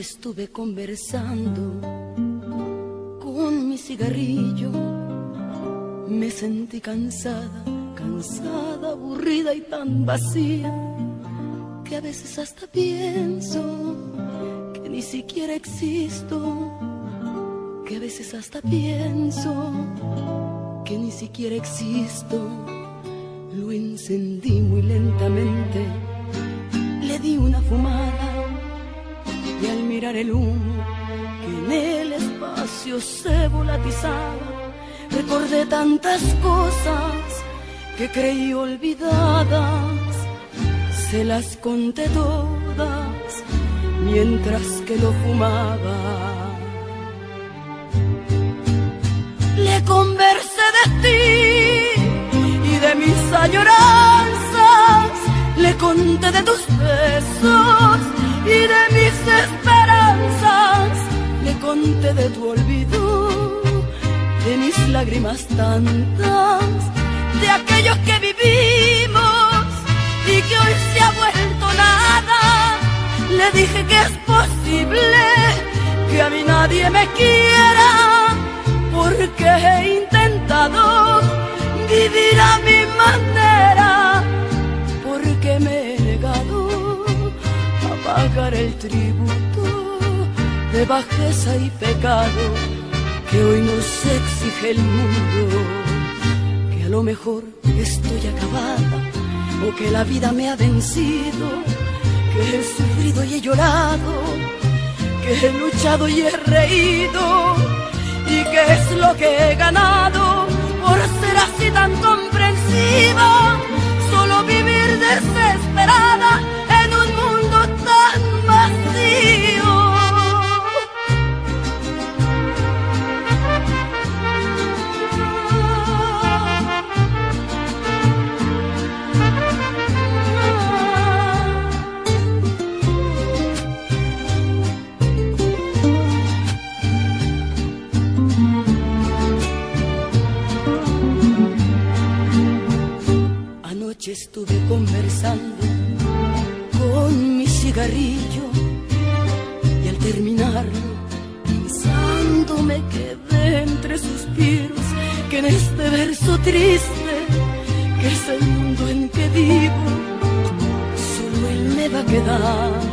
estuve conversando con mi cigarrillo. Me sentí cansada, cansada, aburrida y tan vacía que a veces hasta pienso que ni siquiera existo. Que a veces hasta pienso que ni siquiera existo. Lo encendí muy lentamente, le di una fumada el humo que en el espacio se volatizaba, recordé tantas cosas que creí olvidadas, se las conté todas mientras que lo fumaba. Le conversé de ti y de mis añoranzas, le conté de tus besos de tu olvido, de mis lágrimas tantas, de aquellos que vivimos y que hoy se ha vuelto nada. Le dije que es posible que a mí nadie me quiera, porque he intentado vivir a mi manera, porque me he negado a pagar el tributo de bajeza y pecado que hoy nos exige el mundo, que a lo mejor estoy acabada o que la vida me ha vencido, que he sufrido y he llorado, que he luchado y he reído y que es lo que he ganado por ser así tan comprensiva, estuve conversando con mi cigarrillo y al terminarlo pensando me quedé entre suspiros que en este verso triste que es el mundo en que vivo solo él me va quedando como